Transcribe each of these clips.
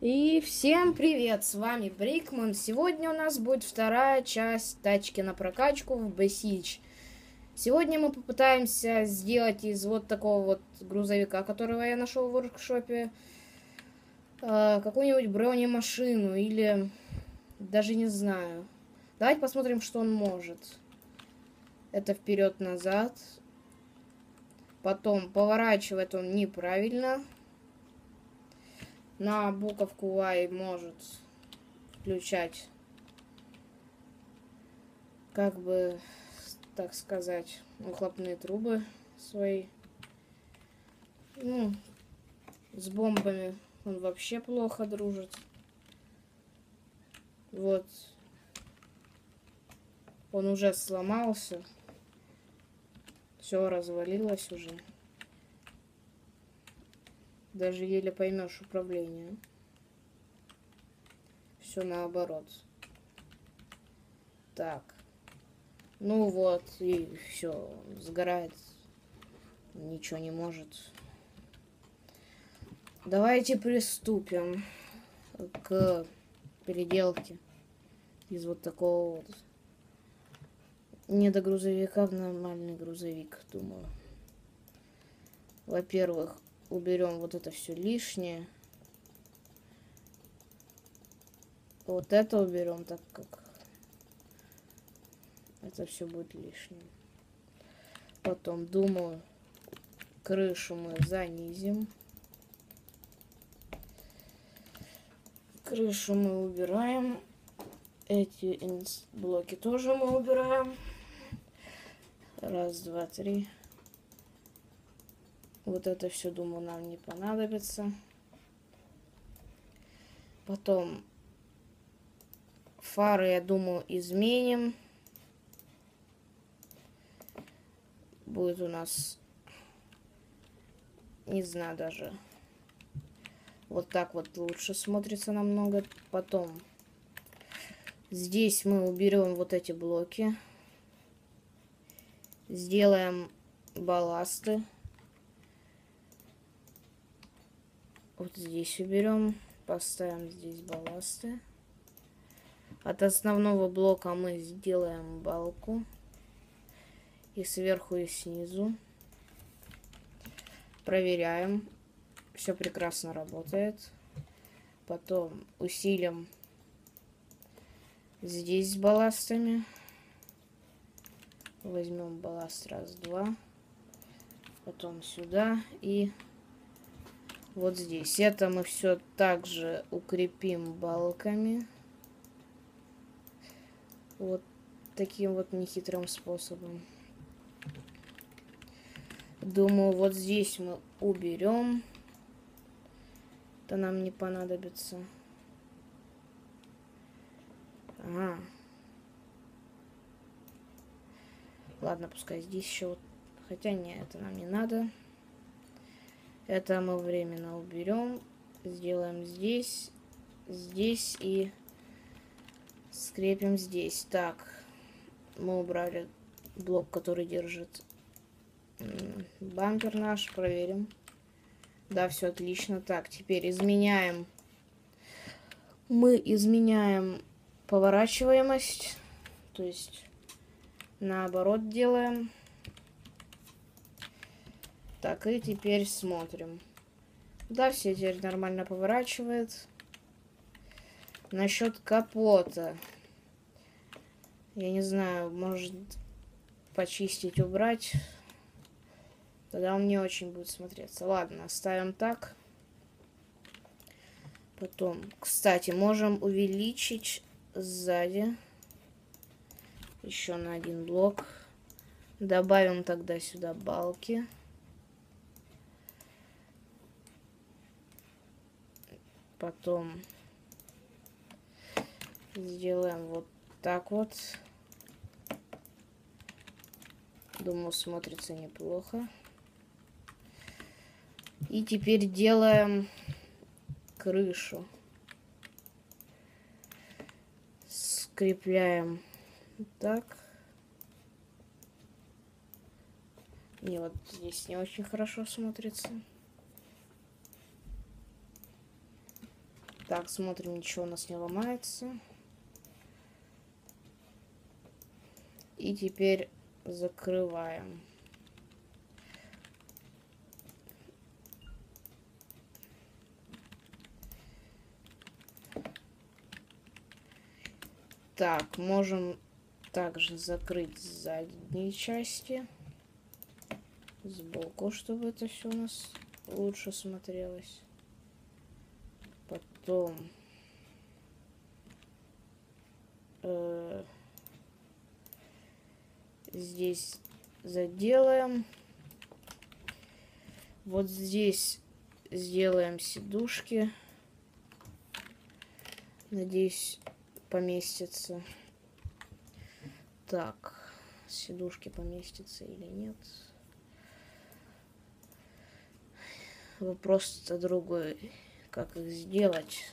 И всем привет, с вами Брикман. Сегодня у нас будет вторая часть тачки на прокачку в Besiege. Сегодня мы попытаемся сделать из вот такого вот грузовика, которого я нашел в воркшопе, э, какую-нибудь бронемашину или даже не знаю. Давайте посмотрим, что он может. Это вперед-назад. Потом поворачивает он неправильно на буковку Y может включать, как бы, так сказать, выхлопные трубы свои. Ну, с бомбами он вообще плохо дружит. Вот. Он уже сломался. Все развалилось уже. Даже еле поймешь управление. Все наоборот. Так. Ну вот, и все, сгорает. Ничего не может. Давайте приступим к переделке из вот такого вот не до грузовика в нормальный грузовик, думаю. Во-первых, уберем вот это все лишнее. Вот это уберем, так как это все будет лишним. Потом, думаю, крышу мы занизим. Крышу мы убираем. Эти блоки тоже мы убираем. Раз, два, три. Вот это все, думаю, нам не понадобится. Потом фары, я думаю, изменим. Будет у нас, не знаю даже, вот так вот лучше смотрится намного. Потом здесь мы уберем вот эти блоки. Сделаем балласты. Вот здесь уберем. Поставим здесь балласты. От основного блока мы сделаем балку. И сверху, и снизу. Проверяем. Все прекрасно работает. Потом усилим здесь с балластами. Возьмем балласт раз, два. Потом сюда и вот здесь. Это мы все также укрепим балками. Вот таким вот нехитрым способом. Думаю, вот здесь мы уберем. Это нам не понадобится. Ага. Ладно, пускай здесь еще вот... Хотя нет, это нам не надо. Это мы временно уберем. Сделаем здесь, здесь и скрепим здесь. Так, мы убрали блок, который держит бампер наш. Проверим. Да, все отлично. Так, теперь изменяем. Мы изменяем поворачиваемость. То есть наоборот делаем. Так, и теперь смотрим. Да, все теперь нормально поворачивает. Насчет капота. Я не знаю, может почистить, убрать. Тогда он не очень будет смотреться. Ладно, оставим так. Потом, кстати, можем увеличить сзади еще на один блок. Добавим тогда сюда балки. Потом сделаем вот так вот. Думаю, смотрится неплохо. И теперь делаем крышу. Скрепляем так. Не, вот здесь не очень хорошо смотрится. Так, смотрим, ничего у нас не ломается. И теперь закрываем. Так, можем также закрыть задние части сбоку, чтобы это все у нас лучше смотрелось. Потом э, здесь заделаем. Вот здесь сделаем сидушки. Надеюсь, поместится. Так, сидушки поместятся или нет. Вопрос-то другой. Как их сделать?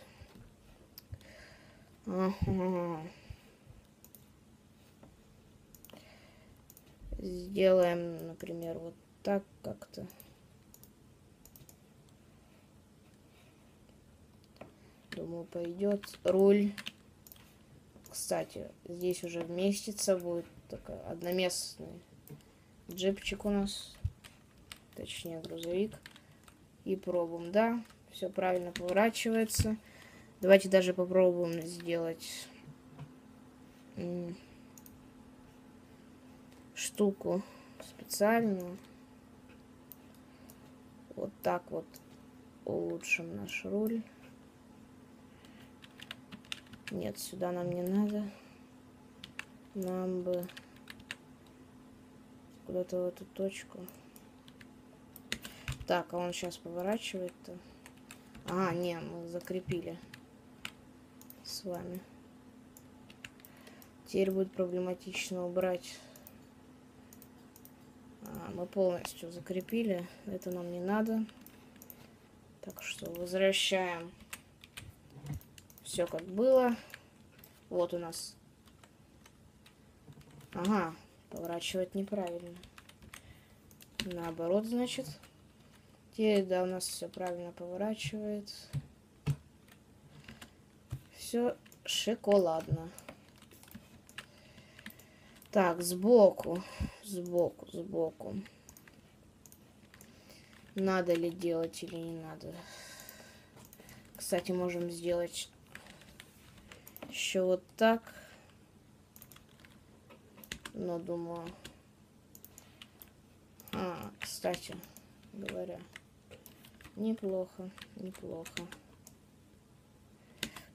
Сделаем, например, вот так как-то. Думаю, пойдет. Руль. Кстати, здесь уже вместится будет такой одноместный джипчик у нас. Точнее, грузовик. И пробуем, да. Все правильно поворачивается. Давайте даже попробуем сделать штуку специальную. Вот так вот улучшим наш руль. Нет, сюда нам не надо. Нам бы куда-то в эту точку. Так, а он сейчас поворачивает-то. А, не, мы закрепили с вами. Теперь будет проблематично убрать. А, мы полностью закрепили. Это нам не надо. Так что возвращаем все как было. Вот у нас. Ага, поворачивать неправильно. Наоборот, значит. Теперь, да, у нас все правильно поворачивает. Все шоколадно. Так, сбоку, сбоку, сбоку. Надо ли делать или не надо. Кстати, можем сделать еще вот так. Но думаю... А, кстати говоря, неплохо, неплохо.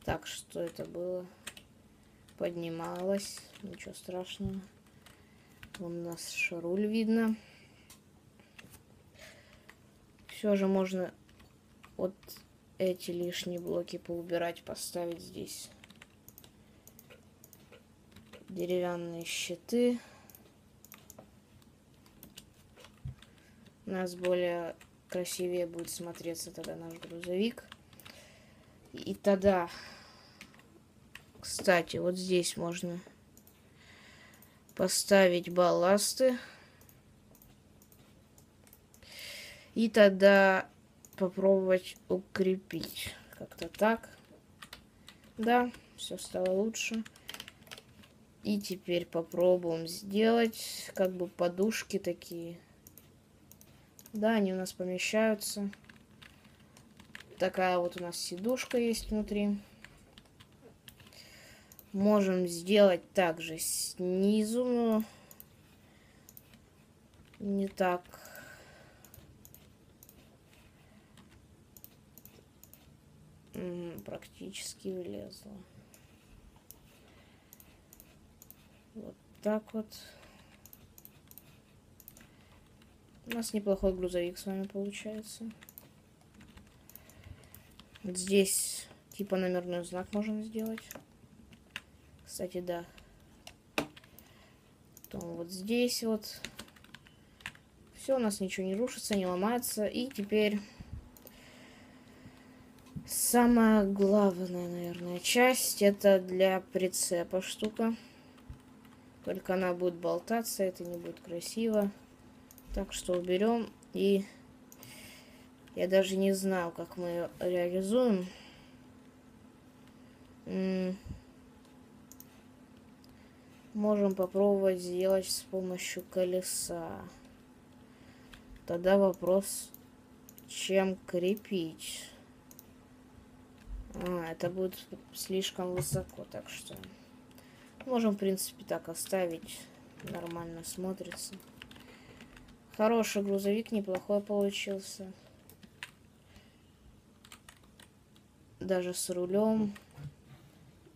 Так, что это было? Поднималось, ничего страшного. Вон у нас шаруль видно. Все же можно вот эти лишние блоки поубирать, поставить здесь деревянные щиты. У нас более красивее будет смотреться тогда наш грузовик. И тогда, кстати, вот здесь можно поставить балласты. И тогда попробовать укрепить. Как-то так. Да, все стало лучше. И теперь попробуем сделать как бы подушки такие. Да, они у нас помещаются. Такая вот у нас сидушка есть внутри. Можем сделать также снизу, но не так. Практически влезла. Вот так вот. У нас неплохой грузовик с вами получается. Здесь типа номерной знак можем сделать. Кстати, да. Потом вот здесь вот. Все, у нас ничего не рушится, не ломается. И теперь самая главная, наверное, часть. Это для прицепа штука. Только она будет болтаться, это не будет красиво. Так что уберем. И я даже не знаю, как мы ее реализуем. Можем попробовать сделать с помощью колеса. Тогда вопрос, чем крепить. А, это будет слишком высоко, так что можем, в принципе, так оставить. Нормально смотрится. Хороший грузовик, неплохой получился. Даже с рулем.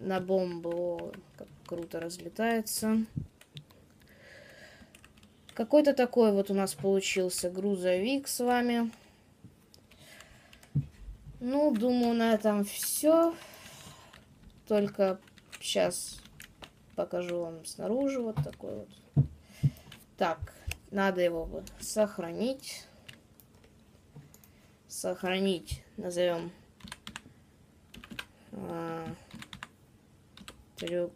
На бомбу как круто разлетается. Какой-то такой вот у нас получился грузовик с вами. Ну, думаю, на этом все. Только сейчас покажу вам снаружи вот такой вот. Так, надо его бы сохранить. Сохранить, назовем а, трюк.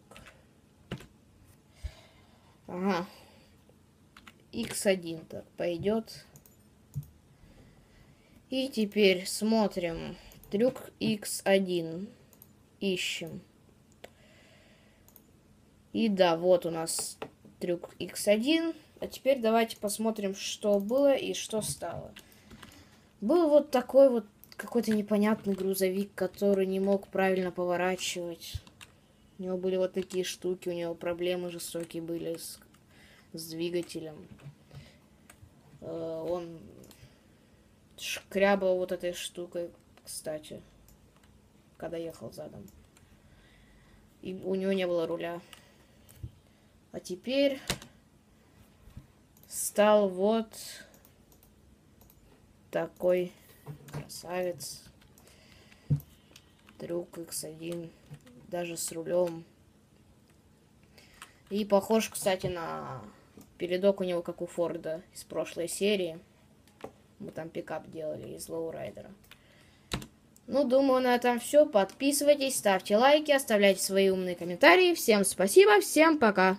Ага. X1 так пойдет. И теперь смотрим. Трюк X1. Ищем. И да, вот у нас трюк X1. А теперь давайте посмотрим, что было и что стало. Был вот такой вот какой-то непонятный грузовик, который не мог правильно поворачивать. У него были вот такие штуки, у него проблемы жестокие были с, с двигателем. Э, он шкрябал вот этой штукой, кстати, когда ехал задом. И у него не было руля. А теперь стал вот такой красавец. Трюк X1 даже с рулем. И похож, кстати, на передок у него, как у Форда из прошлой серии. Мы там пикап делали из лоурайдера. Ну, думаю, на этом все. Подписывайтесь, ставьте лайки, оставляйте свои умные комментарии. Всем спасибо, всем пока.